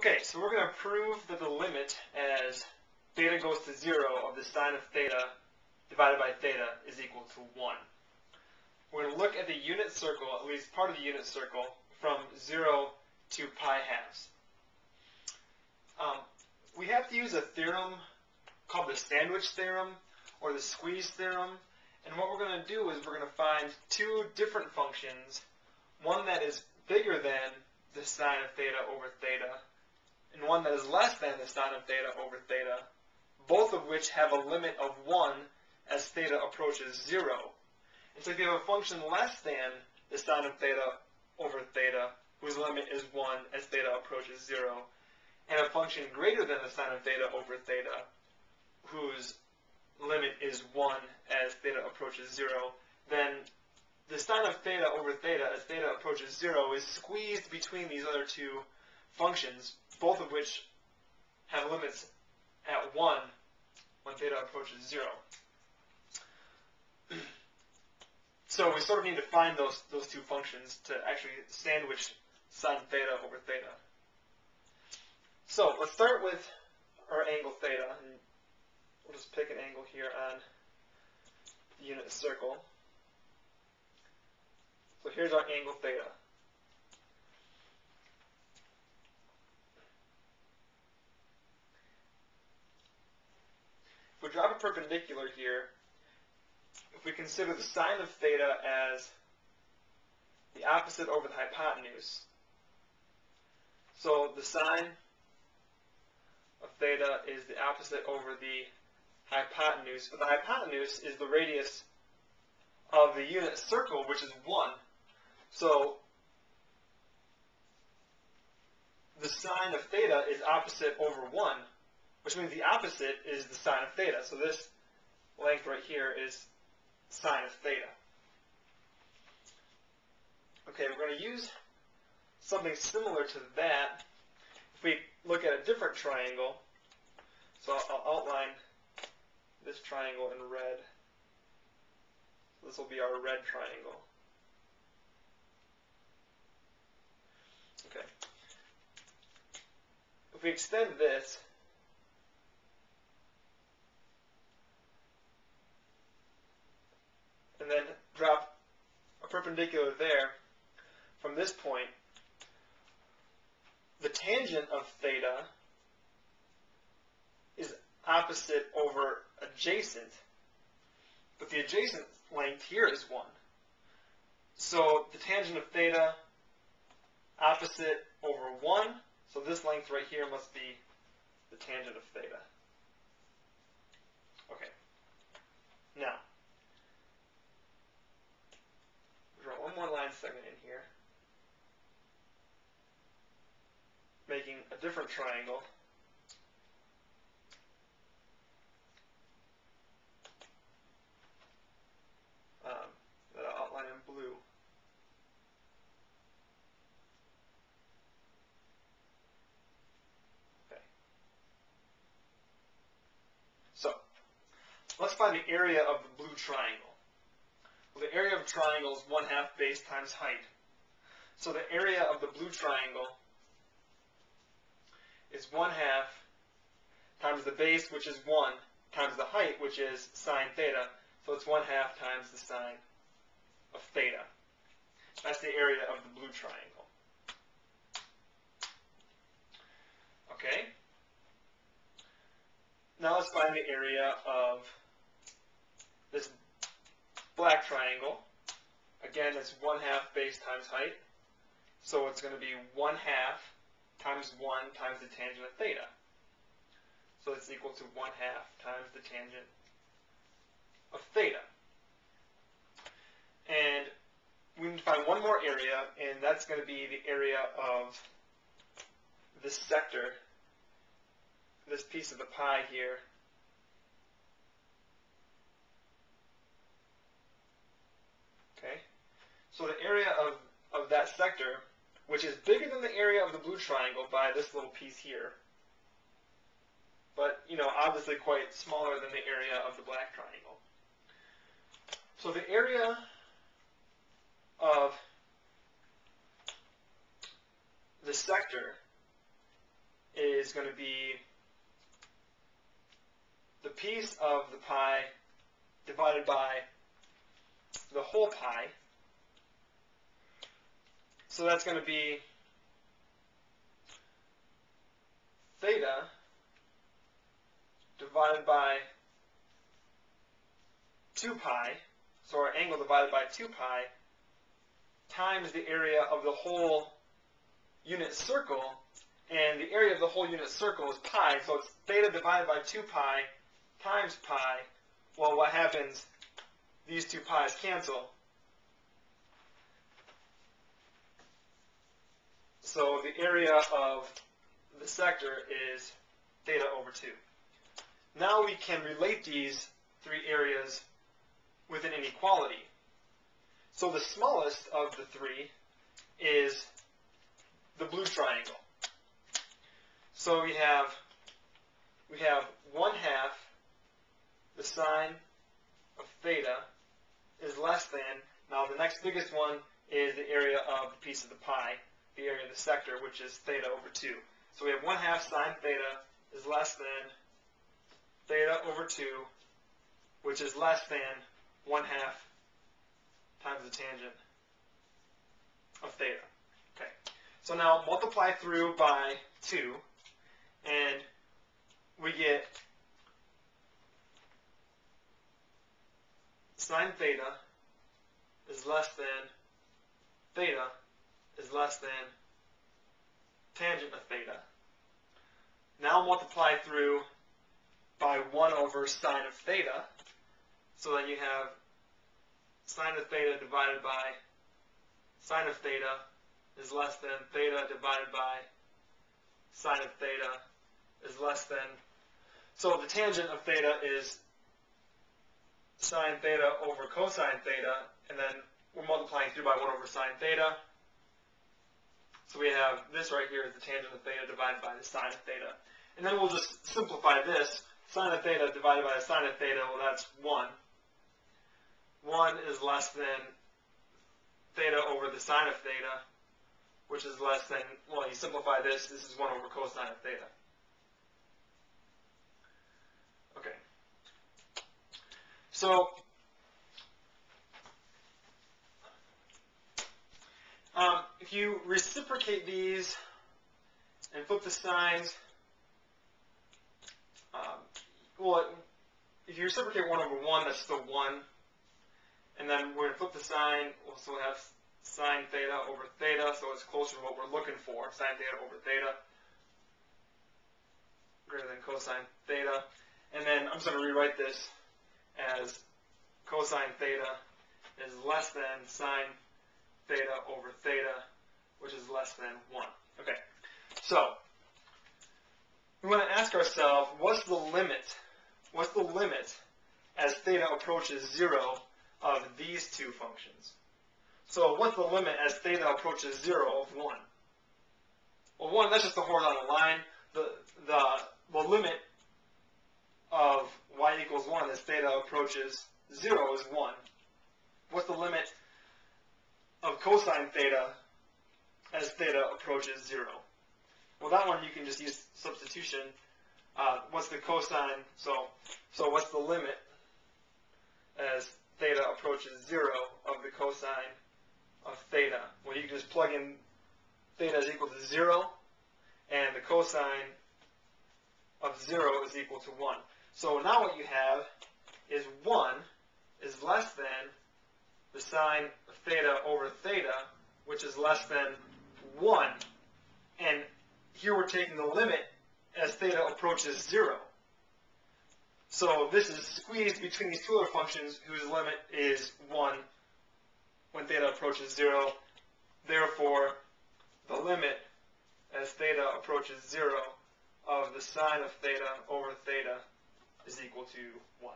Okay, so we're going to prove that the limit as theta goes to 0 of the sine of theta divided by theta is equal to 1. We're going to look at the unit circle, at least part of the unit circle, from 0 to pi halves. Um, we have to use a theorem called the sandwich theorem or the squeeze theorem. And what we're going to do is we're going to find two different functions, one that is bigger than the sine of theta over theta, and one that is less than the sine of theta over theta, both of which have a limit of 1 as theta approaches 0. And so if you have a function less than the sine of theta over theta, whose limit is 1 as theta approaches 0, and a function greater than the sine of theta over theta, whose limit is 1 as theta approaches 0, then the sine of theta over theta as theta approaches 0 is squeezed between these other two functions, both of which have limits at 1 when theta approaches 0. so we sort of need to find those, those two functions to actually sandwich sine theta over theta. So let's start with our angle theta. And we'll just pick an angle here on the unit circle. So here's our angle theta. We drop a perpendicular here, if we consider the sine of theta as the opposite over the hypotenuse, so the sine of theta is the opposite over the hypotenuse, but the hypotenuse is the radius of the unit circle, which is 1. So the sine of theta is opposite over 1, which means the opposite is the sine of theta. So this length right here is sine of theta. Okay, we're going to use something similar to that. If we look at a different triangle, so I'll, I'll outline this triangle in red. This will be our red triangle. Okay. If we extend this, and then drop a perpendicular there, from this point, the tangent of theta is opposite over adjacent, but the adjacent length here is 1. So the tangent of theta opposite over 1, so this length right here must be the tangent of theta. Okay. Now, draw one more line segment in here, making a different triangle. Um, that I'll outline in blue. Okay. So, let's find the area of the blue triangle. Well, the area of a triangle is 1 half base times height. So the area of the blue triangle is 1 half times the base, which is 1, times the height, which is sine theta. So it's 1 half times the sine of theta. That's the area of the blue triangle. Okay? Now let's find the area of black triangle, again, it's 1 half base times height. So it's going to be 1 half times 1 times the tangent of theta. So it's equal to 1 half times the tangent of theta. And we need to find one more area, and that's going to be the area of this sector, this piece of the pie here, So the area of, of that sector, which is bigger than the area of the blue triangle by this little piece here, but, you know, obviously quite smaller than the area of the black triangle. So the area of the sector is going to be the piece of the pie divided by the whole pie. So that's going to be theta divided by 2 pi, so our angle divided by 2 pi, times the area of the whole unit circle, and the area of the whole unit circle is pi, so it's theta divided by 2 pi times pi. Well, what happens? These two pi's cancel. So the area of the sector is theta over 2. Now we can relate these three areas with an inequality. So the smallest of the three is the blue triangle. So we have we have one half the sine of theta is less than now the next biggest one is the area of the piece of the pie, the area of the sector, which is theta over 2. So we have 1 half sine theta is less than theta over 2, which is less than 1 half times the tangent of theta. Okay. So now multiply through by 2, and we get sine theta is less than theta is less than tangent of theta. Now multiply through by 1 over sine of theta. So then you have sine of theta divided by sine of theta is less than theta divided by sine of theta is less than. So the tangent of theta is sine theta over cosine theta, and then we're multiplying through by 1 over sine theta. So we have this right here is the tangent of theta divided by the sine of theta. And then we'll just simplify this. Sine of theta divided by the sine of theta, well, that's 1. 1 is less than theta over the sine of theta, which is less than, well, you simplify this, this is 1 over cosine of theta. Okay. So, um, if you reciprocate these and flip the signs, um, well, if you reciprocate 1 over 1, that's still 1. And then we're going to flip the sign. We'll still have sine theta over theta, so it's closer to what we're looking for. Sine theta over theta greater than cosine theta. And then I'm just going to rewrite this as cosine theta is less than sine theta over theta, which is less than 1. Okay, so we want to ask ourselves, what's the limit? What's the limit as theta approaches 0 of these two functions? So what's the limit as theta approaches 0 of 1? Well, 1, that's just the horizontal line. The, the, the limit of y equals 1 as theta approaches 0 is 1. What's the limit of cosine theta as theta approaches 0? Well, that one you can just use substitution. Uh, what's the cosine? So, so what's the limit as theta approaches 0 of the cosine of theta? Well, you can just plug in theta is equal to 0, and the cosine of 0 is equal to 1. So now what you have is 1 is less than the sine of theta over theta, which is less than 1. And here we're taking the limit as theta approaches 0. So this is squeezed between these two other functions whose limit is 1 when theta approaches 0. Therefore, the limit as theta approaches 0 of the sine of theta over theta is equal to 1.